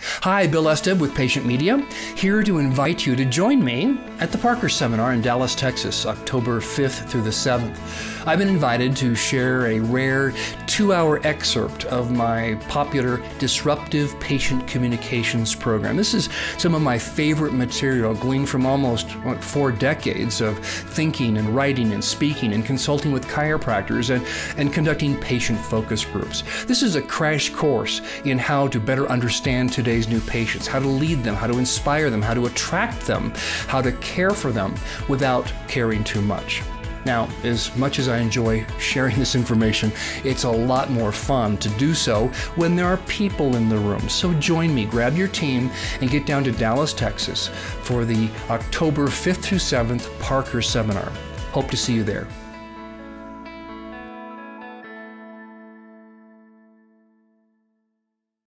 Hi, Bill Esteb with Patient Media, here to invite you to join me at the Parker Seminar in Dallas, Texas, October 5th through the 7th. I've been invited to share a rare two hour excerpt of my popular Disruptive Patient Communications program. This is some of my favorite material gleaned from almost what, four decades of thinking and writing and speaking and consulting with chiropractors and, and conducting patient focus groups. This is a crash course in how to better understand today's new patients, how to lead them, how to inspire them, how to attract them, how to care for them without caring too much. Now, as much as I enjoy sharing this information, it's a lot more fun to do so when there are people in the room. So join me, grab your team, and get down to Dallas, Texas for the October 5th through 7th Parker Seminar. Hope to see you there.